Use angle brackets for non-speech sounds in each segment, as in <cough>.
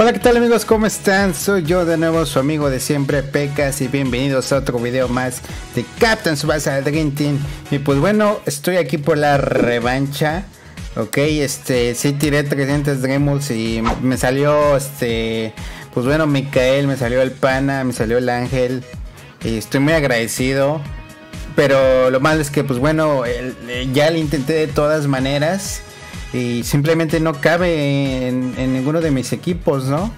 Hola, ¿qué tal amigos? ¿Cómo están? Soy yo de nuevo, su amigo de siempre, Pecas, y bienvenidos a otro video más de Captain Subasa Dream Team. Y pues bueno, estoy aquí por la revancha. Ok, este, sí tiré 300 Dreamballs y me salió, este, pues bueno, Mikael, me salió el Pana, me salió el Ángel. Y estoy muy agradecido. Pero lo malo es que, pues bueno, ya lo intenté de todas maneras y simplemente no cabe en, ninguno de mis equipos, ¿no?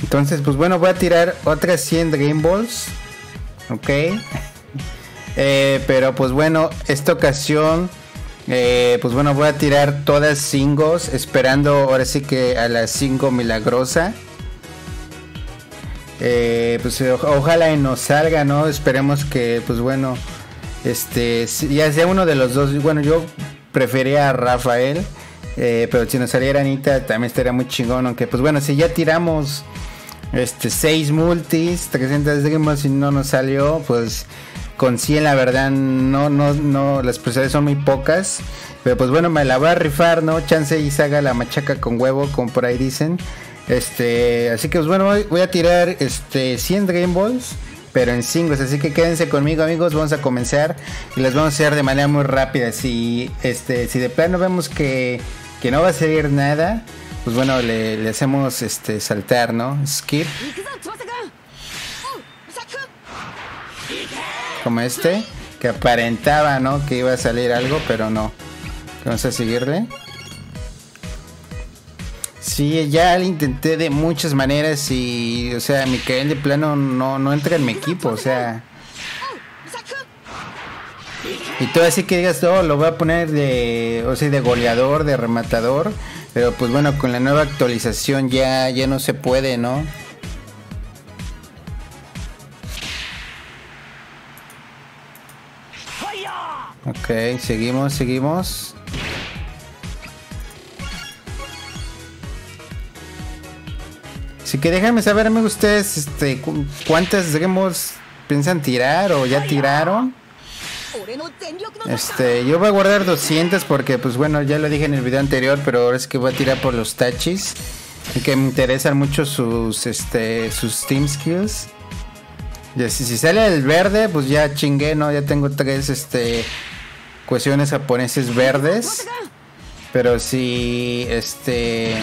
Entonces, pues bueno, voy a tirar otras 100 Dream Balls. Ok. <laughs> Eh, pero pues bueno, esta ocasión, eh, pues bueno, voy a tirar todas singles, esperando ahora sí que a las 5 milagrosa. Eh, pues ojalá y nos salga, ¿no? Esperemos que, pues bueno, este, ya sea uno de los dos. Bueno, yo prefería a Rafael. Eh, pero si nos saliera Anita también estaría muy chingón. Aunque pues bueno, si ya tiramos este 6 multis, 300 dreams y no nos salió, pues con 100 la verdad no, no, no, las posibilidades son muy pocas. Pero pues bueno, me la voy a rifar, ¿no? Chance y saga la machaca con huevo, como por ahí dicen. Este, así que pues bueno, voy, a tirar este 100 Dream Balls pero en singles. Así que quédense conmigo, amigos. Vamos a comenzar y las vamos a hacer de manera muy rápida. Si, este, si de plano vemos que que no va a salir nada, pues bueno, le, hacemos este saltar, ¿no? Skip. Como este, que aparentaba, ¿no? Que iba a salir algo, pero no. Vamos a seguirle. Sí, ya lo intenté de muchas maneras y, o sea, Mikael de plano no, no entra en mi equipo, o sea... Y todo así que digas, oh, lo voy a poner de, o sea, de goleador, de rematador. Pero pues bueno, con la nueva actualización ya, ya no se puede, ¿no? Ok, seguimos, seguimos. Así que déjenme saber, amigos, ustedes, este, cuántas demos piensan tirar o ya tiraron. Este, yo voy a guardar 200 porque, pues bueno, ya lo dije en el video anterior, pero ahora es que voy a tirar por los tachis. Y que me interesan mucho sus, este, sus team skills. Y si, si sale el verde, pues ya chingué, ¿no? Ya tengo tres, este, cuestiones japoneses verdes. Pero si, este,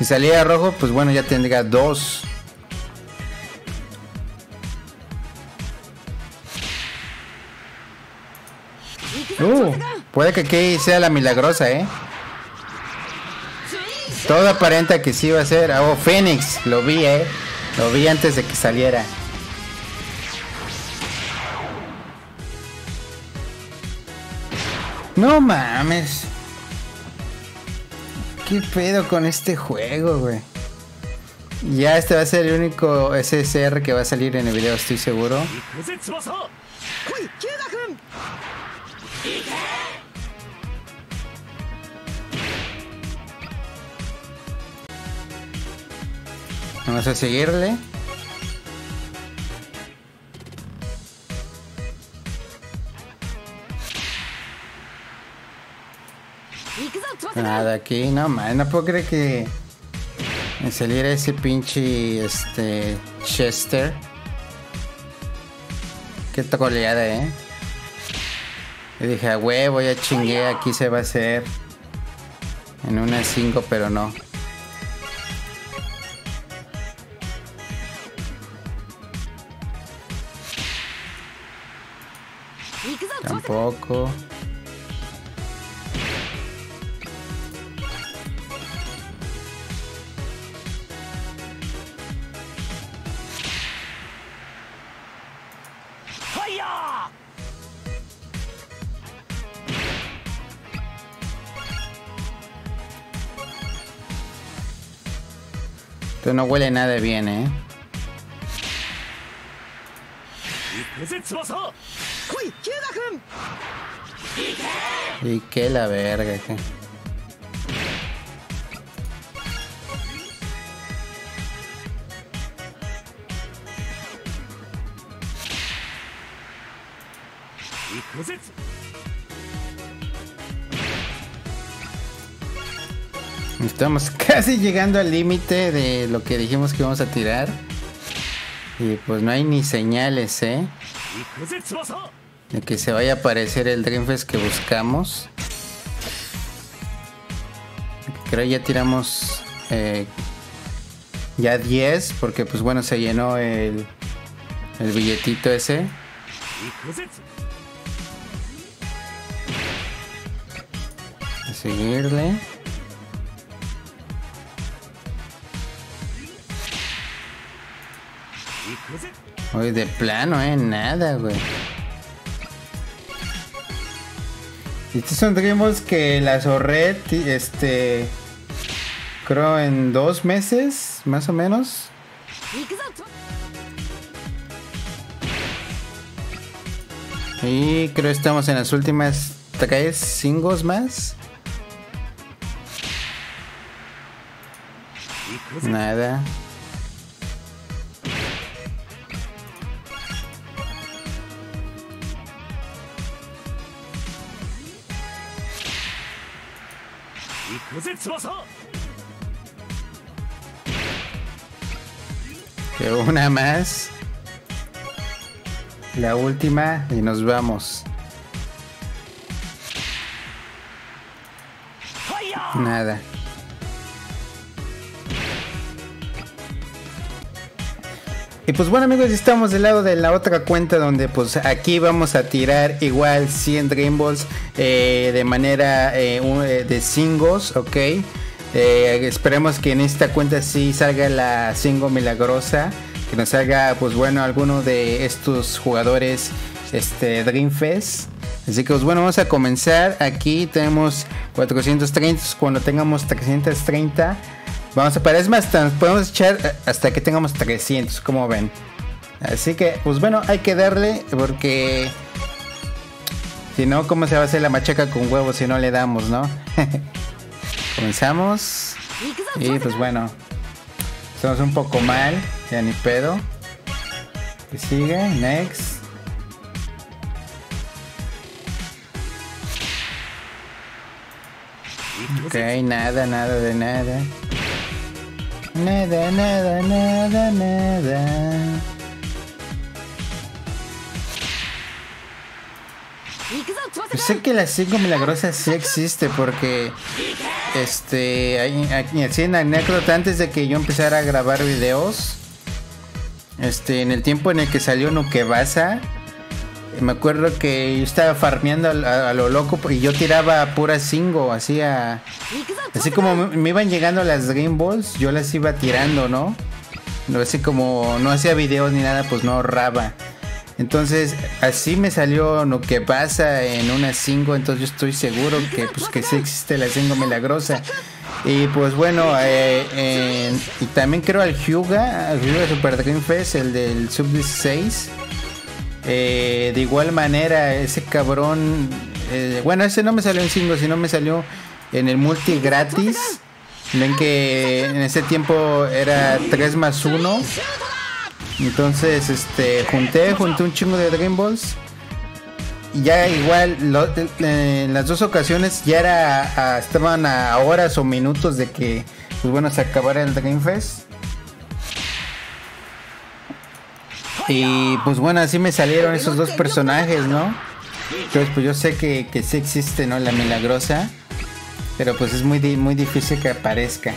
si salía rojo, pues bueno, ya tendría dos. Uh, puede que aquí sea la milagrosa, ¿eh? Todo aparenta que sí va a ser. Oh, Phoenix, lo vi, ¿eh? Lo vi antes de que saliera. No mames. ¿Qué pedo con este juego, güey? Ya este va a ser el único SSR que va a salir en el video, estoy seguro. Vamos a seguirle. Nada aquí, no man, no puedo creer que saliera ese pinche este Chester. Qué troleada, eh. Y dije, a huevo, ya chingué, aquí se va a hacer en una 5, pero no. Tampoco. Esto no huele nada bien, ¿eh? Y qué la verga. Estamos casi llegando al límite de lo que dijimos que íbamos a tirar. Y pues no hay ni señales, ¿eh? De que se vaya a aparecer el Dreamfest que buscamos. Creo ya tiramos eh, ya 10 porque pues bueno se llenó el, el billetito ese. A seguirle. Hoy de plano, eh, nada, güey. Estos son Dreamballs que las ahorré, este, creo en dos meses, más o menos. Y creo estamos en las últimas tres singles más. Nada. Que una más. La última y nos vamos. Nada. Y pues bueno amigos, estamos del lado de la otra cuenta donde pues aquí vamos a tirar igual 100 Dream Balls eh, de manera eh, eh, de singles, ok. esperemos que en esta cuenta sí salga la single milagrosa, que nos salga pues bueno alguno de estos jugadores este Dreamfest. Así que pues bueno, vamos a comenzar. Aquí tenemos 430, cuando tengamos 330 Vamos a parar, es más, podemos echar hasta que tengamos 300, como ven. Así que, pues bueno, hay que darle porque... Si no, ¿cómo se va a hacer la machaca con huevos si no le damos, no? <laughs> Comenzamos. Y pues bueno, estamos un poco mal, ya ni pedo. Que sigue, next. Ok, nada, nada de nada. Nada, nada, nada, nada. Sé que la 5 milagrosa sí existe porque este hay, así en anécdota antes de que yo empezara a grabar videos este en el tiempo en el que salió Nukebasa me acuerdo que yo estaba farmeando a, lo loco y yo tiraba pura singo, así Así como me iban llegando las Game Balls, yo las iba tirando, ¿no? Así como no hacía videos ni nada, pues no ahorraba. Entonces, así me salió lo que pasa en una singo, entonces yo estoy seguro que pues que sí existe la singo milagrosa. Y pues bueno, eh, y también creo al Hyuga, al Hyuga Super Dream Fest, el del Sub 16 eh, de igual manera, ese cabrón. Eh, bueno, ese no me salió en single, sino me salió en el multi gratis. Ven que en ese tiempo era 3 más 1. Entonces, este, junté, junté un chingo de Dream Balls. Y ya igual, en las dos ocasiones ya era, estaban a horas o minutos de que, pues bueno, se acabara el Dream Fest. Y pues bueno, así me salieron esos dos personajes, ¿no? Entonces pues yo sé que, que sí existe, ¿no? La milagrosa. Pero pues es muy, muy difícil que aparezca.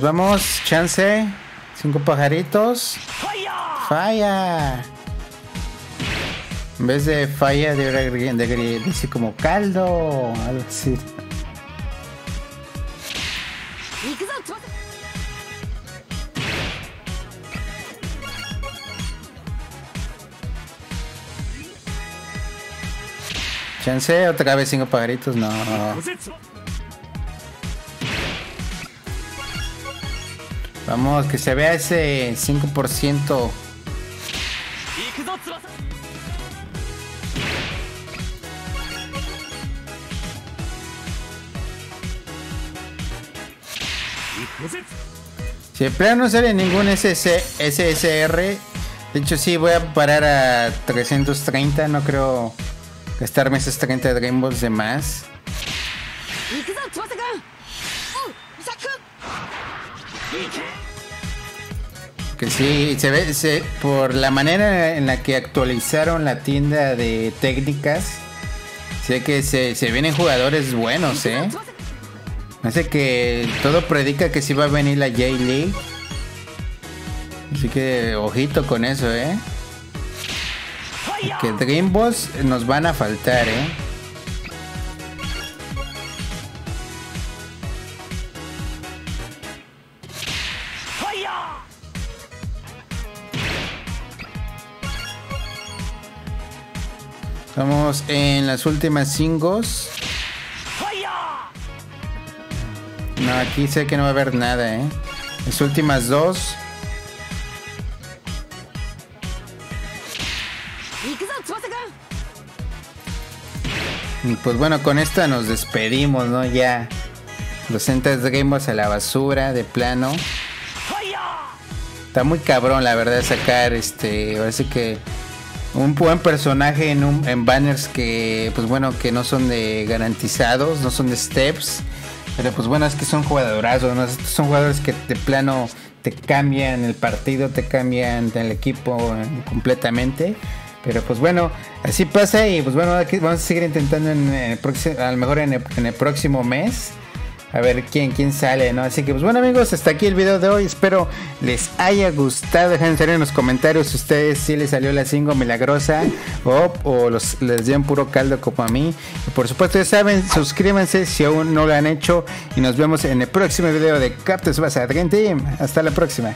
Vamos, vamos, chance. Cinco pajaritos. Falla. En vez de falla de, de, así como caldo, algo así. Chance, otra vez cinco pajaritos, no. Vamos, que se vea ese 5%. Si de plano no sale ningún SS, SSR, de hecho sí voy a parar a 330, no creo gastarme esos 30 Dream Balls de más. Que sí, se ve por la manera en la que actualizaron la tienda de técnicas. Sé que se, vienen jugadores buenos, ¿eh? Hace que todo predica que sí va a venir la J-League. Así que ojito con eso, ¿eh? Que Dream Balls nos van a faltar, ¿eh? En las últimas singles. No, aquí sé que no va a haber nada, ¿eh? Las últimas dos. Y pues bueno, con esta nos despedimos, ¿no? Ya. Los entes Balls a la basura, de plano. Está muy cabrón, la verdad, sacar este. Parece que un buen personaje en, un, en banners que, pues bueno, que no son de garantizados, no son de steps. Pero pues bueno, es que son jugadorazos, ¿no? son jugadores que de plano te cambian el partido, te cambian el equipo completamente. Pero pues bueno, así pasa y pues bueno, vamos a seguir intentando en, a lo mejor en el próximo mes a ver quién, quién sale, ¿no? Así que pues bueno amigos, hasta aquí el video de hoy. Espero les haya gustado. Dejen saber en los comentarios ustedes si les salió la 5 milagrosa o, o los, les puro caldo como a mí. Y por supuesto ya saben, suscríbanse si aún no lo han hecho. Y nos vemos en el próximo video de Captain Subasa Dream Team. Hasta la próxima.